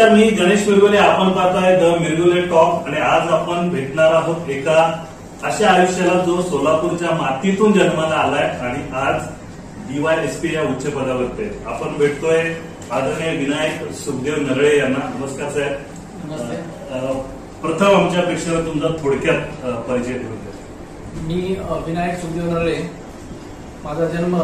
आपण पाहताय the Mirgule talk. आणि आज आपण भेटणार आहोत एका अशा आयुष्याला जो सोलापूरच्या मातीतून जन्माला आलाय. आणि आज डीवायएसपी या उच्च पदावर आपण भेटतोय आदरणीय विनायक सुखदेव नरळे यांना. नमस्कार साहेब. प्रथम आमच्या प्रेक्षकांना तुमचा थोडक्यात परिचय करून द्या. मी विनायक सुखदेव नरळे. माझा जन्म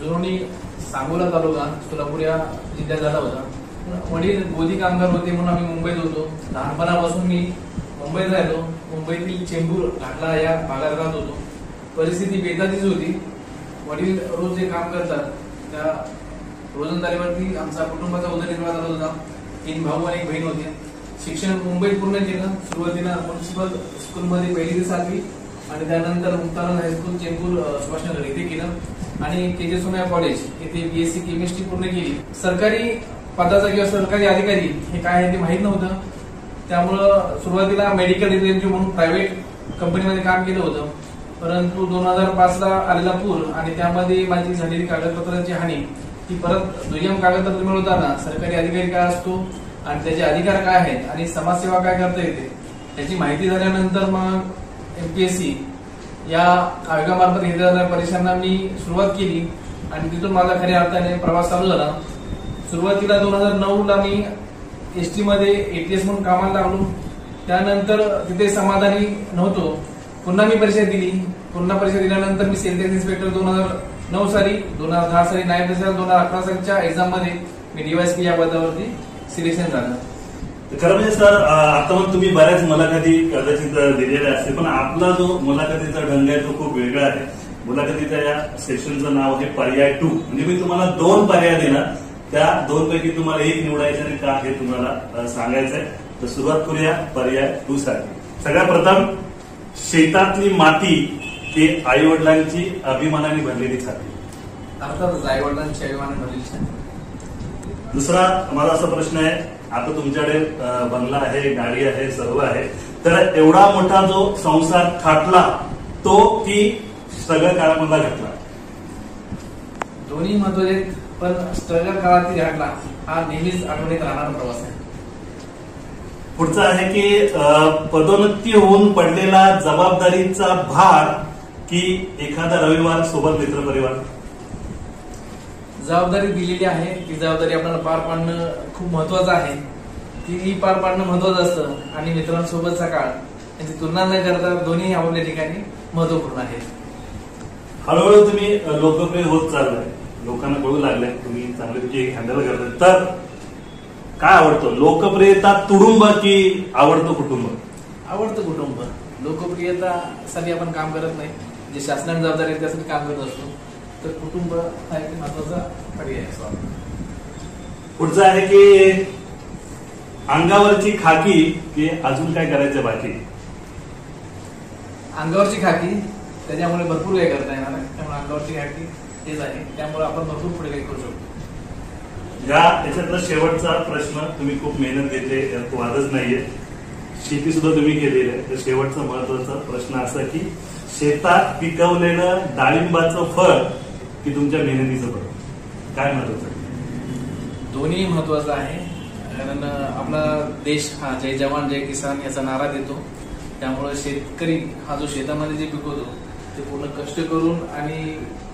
जुनोनी सांगोला तालुका सोलापूर या जिल्ह्यात झाला होता. वडील गोदी कामगार होते म्हणून आम्ही मुंबईत होतो. लहानपणापासून मी मुंबईत राहिलो. मुंबईतील चेंबूर घाटला या भागात राहत होतो. परिस्थिती बेताचीच होती. वडील रोज जे काम करतात त्या रोजंदारीवरती आमचा कुटुंबाचा उदरनिर्वाह चालत होता. तीन भाऊ आणि एक बहीण होते. शिक्षण मुंबईत पूर्ण केलं. सुरुवातीला म्युन्सिपल स्कूलमध्ये पहिली ते सातवी आणि त्यानंतर मुक्तानंद हायस्कूल चेंबूर सुभाषनगर इथे केलं. आणि के जे सोमया कॉलेज येथे बीएससी केमिस्ट्री पूर्ण केली. सरकारी पदाचा किंवा सरकारी अधिकारी हे काय आहे ते माहीत नव्हतं. त्यामुळं सुरुवातीला मेडिकल रिप्रेझेंटेटिव्ह म्हणून प्रायव्हेट कंपनीमध्ये काम केलं होतं. परंतु दोन हजार पाच ला आलेला पूर आणि त्यामध्ये माझी झालेली कागदपत्रांची हानी ती परत दुय्यम कागदपत्र मिळवताना सरकारी अधिकारी काय असतो आणि त्याचे अधिकार काय आहेत आणि समाजसेवा काय करता येते त्याची माहिती झाल्यानंतर मग एमपीएससी या आयोगामार्फत घेतल्या जाणाऱ्या परीक्षांना मी सुरुवात केली आणि तिथून माझा खऱ्या अर्थाने प्रवास चालू झाला. सुरुवातीला दोन हजार नऊ ला मी एस टी मध्ये एटीएस म्हणून कामाला लागलो. त्यानंतर तिथे समाधानी नव्हतो. पुन्हा मी परीक्षा दिली. पुन्हा परीक्षा दिल्यानंतर मी सेल टॅक्स इन्स्पेक्टर दोन हजार नऊ साली दोन हजार दहा साली नाईन तहसीलदार दोन हजार अकरा सालीच्या एक्झाममध्ये मी डीवायसपी या पदावरती सिलेक्शन झालं. तर खरं म्हणजे सर आता मग तुम्ही बऱ्याच मुलाखती कदाचित दिलेल्या असतील पण आपला जो मुलाखतीचा ढंग आहे तो खूप वेगळा आहे. मुलाखतीच्या या सेशनचं नाव आहे पर्याय टू म्हणजे मी तुम्हाला दोन पर्याय देणार. त्या दोन पैकी तुम्हाला एक निवडायचं आणि का हे तुम्हाला सांगायचंय. तर सुरुवात करूया पर्याय टू साठी सगळ्यात प्रथम शेतातली माती ही आई वडिलांची अभिमानाने भरलेली छाती. अर्थातच आई वडिलांची अभिमान भरलेली छाती. दुसरा माझा असा प्रश्न आहे आता तुमच्याकडे बंगला आहे गाडी आहे सर्व आहे तर एवढा मोठा जो संसार थाटला तो की सगळ्या काळामधला घटला दोन्ही महत्त्वाचे पण स्ट्रगल काळातील घाटला हा नेहमीच आठवणीत राहणारा प्रवास आहे. पुढचा आहे की पदोन्नती होऊन पडलेला जबाबदारीचा भार की एखादा रविवार सोबत मित्रपरिवार? जबाबदारी दिलेली आहे. ती जबाबदारी आपल्याला पार पाडणं खूप महत्वाचं आहे. ती पार पाडणं महत्वाचं असतं आणि मित्रांसोबतचा काळ यांची तुलना न करता दोन्ही आपापल्या ठिकाणी महत्त्वपूर्ण आहेत. हळूहळू तुम्ही लोकप्रिय होत चाललाय. लोकांना कळू लागलाय तुम्ही चांगले तुझी हँडल करताय. तर काय आवडतं? लोकप्रियता तुडुंब की आवडतं कुटुंब? आवडतं कुटुंब. लोकप्रियतासाठी आपण काम करत नाही. जे शासनाने जबाबदारी आहे त्यासाठी काम करत असतो. तर कुटुंब हा एक महत्त्वाचा पर्याय पुढचं आहे की अंगावरची खाकी की अजून काय करायचं बाकी? अंगावरची खाकी त्याच्यामुळे भरपूर काही करता येणार आहे. त्यामुळे अंगावरची खाकी तेच आहे. त्यामुळे आपण भरपूर पुढे काही करू शकतो. या याच्यातला शेवटचा प्रश्न तुम्ही खूप मेहनत घेतली यात वादच नाहीये. शेती सुद्धा तुम्ही केलेली आहे. तर शेवटचा महत्त्वाचा प्रश्न असा की शेतात पिकवलेलं डाळिंबाचं फळ की तुमच्या मेहनतीचं फळ? काय महत्वाचं? दोन्ही महत्वाचं आहे. कारण आपला देश हा जय जवान जय किसान याचा नारा देतो. त्यामुळे शेतकरी हा जो शेतामध्ये जे पिकवतो ते पूर्ण कष्ट करून आणि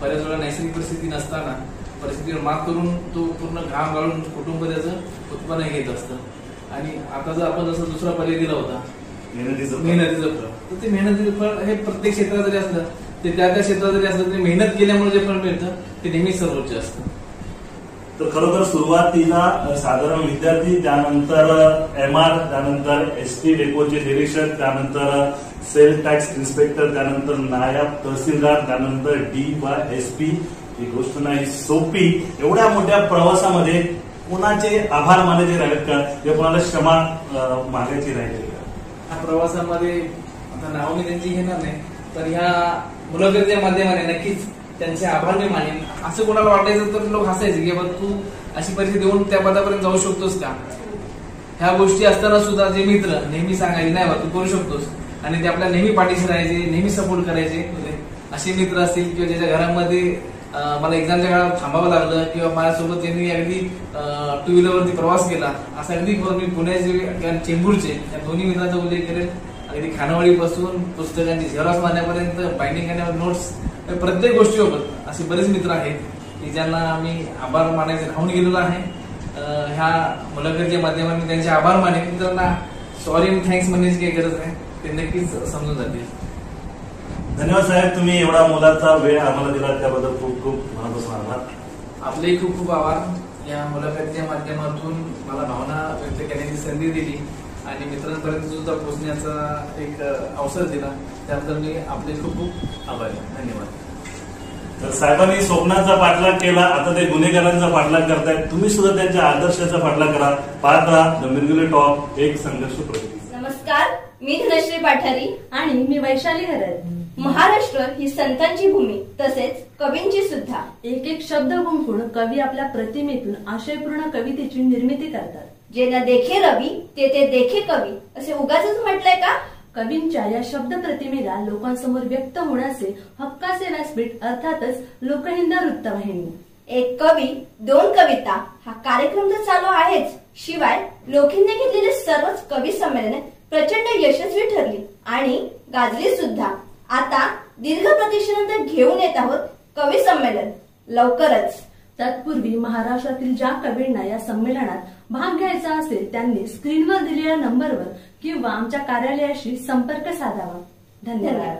बऱ्याच वेळा नैसर्गिक परिस्थिती नसताना परिस्थितीवर मात करून तो पूर्ण घाम गाळून कुटुंब त्याचं उत्पन्न घेत असतं. आणि आता जर आपण जसं दुसरा पर्याय दिला होता मेहनतीचं फळ. मेहनतीचं फळ. तर ते मेहनतीचं फळ हे प्रत्येक क्षेत्रात जरी असलं ते त्या त्या क्षेत्रात जरी असलं तरी मेहनत केल्यामुळे जे फळ मिळतं ते नेहमीच सर्वोच्च असतं. तर खरोखर सुरुवातीला साधारण विद्यार्थी त्यानंतर एम आर त्यानंतर एस टी डेपोचे निरीक्षक त्यानंतर सेल टॅक्स इन्स्पेक्टर त्यानंतर नायब तहसीलदार त्यानंतर डी वाय एस पी. ही गोष्ट नाही सोपी. एवढ्या मोठ्या प्रवासामध्ये कोणाचे आभार मानायचे राहिलेत का? किंवा कुणाला क्षमा मागायची राहिली का? ह्या प्रवासामध्ये आता नाव मी त्यांची घेणार नाही तर ह्या मुलाखतीच्या माध्यमाने नक्कीच त्यांचे आभार मी मानेन. असं कोणाला वाटायचं तर लोक हसायचे की बाबा तू अशी परिस्थिती देऊन त्या पदापर्यंत जाऊ शकतोस का? ह्या गोष्टी असताना सुद्धा जे मित्र नेहमी सांगायचे नाही बा तू करू शकतोस. आणि ते आपल्या नेहमी पाठीशी राहायचे नेहमी सपोर्ट करायचे. असे मित्र असतील किंवा ज्याच्या घरामध्ये मला एक्झामच्या काळात थांबावं लागलं किंवा माझ्यासोबत त्यांनी अगदी टू व्हीलरवरती प्रवास केला असं अगदी करून मी पुण्याचे किंवा चेंबूरचे या दोन्ही मित्रांचा उल्लेख करेल अगदी खानावळीपासून पुस्तकांची झेरॉक्स मारण्यापर्यंत बाइंडिंग करण्यावर नोट्स प्रत्येक गोष्टीबाबत असे बरेच मित्र आहेत की ज्यांना आम्ही आभार मानायचं राहून गेलेलो आहे. ह्या मुलाखतीच्या माध्यमातून त्यांचे आभार मानेन. मित्रांना त्यांना सॉरी थँक्स म्हणण्याची काही गरज नाही. ते नक्कीच समजून जातील. धन्यवाद साहेब तुम्ही एवढा मुलाचा वेळ आम्हाला दिला त्याबद्दल खूप खूप मनापासून आभार. आपलेही खूप खूप आभार. या मुलाखतीच्या माध्यमातून मला भावना व्यक्त करण्याची संधी दिली आणि मित्रांपर्यंत सुद्धा पोहोचण्याचा एक अवसर दिला. त्याबद्दल मी आपले खूप खूप आभारी आहे. धन्यवाद. तर साहेबांनी स्वप्नाचा पाठलाग केला आता ते गुन्हेगारांचा पाठलाग करतायत. तुम्ही सुद्धा त्यांच्या आदर्शाचा पाठलाग करा. पाहत राहा द मिरगुले टॉप एक संघर्ष प्रगती. नमस्कार. मी धनश्री पाठारी आणि मी वैशाली घरत महाराष्ट्र ही संतांची भूमी तसेच कवींची सुद्धा. एक एक शब्द गुंफून कवी आपल्या प्रतिमेतून आशयपूर्ण कवितेची निर्मिती करतात. जे न देखे रवी ते ते देखे कवी असे उगाच म्हटलंय का? कवींच्या या शब्द प्रतिमेला लोकांसमोर व्यक्त होण्याचे हक्काचे व्यासपीठ अर्थातच लोकहिंदा वृत्तवाहिनी. एक कवी दोन कविता हा कार्यक्रम तर चालू आहेच. शिवाय लोखींनी घेतलेली सर्वच कवी संमेलने प्रचंड यशस्वी ठरली आणि गाजली सुद्धा. आता दीर्घ प्रतीक्षेनंतर घेऊन येत आहोत कवी संमेलन. लवकरच. तत्पूर्वी महाराष्ट्रातील ज्या कवींना या संमेलनात भाग घ्यायचा असेल त्यांनी स्क्रीनवर दिलेल्या नंबरवर किंवा आमच्या कार्यालयाशी संपर्क साधावा. धन्यवाद धन्यवाद.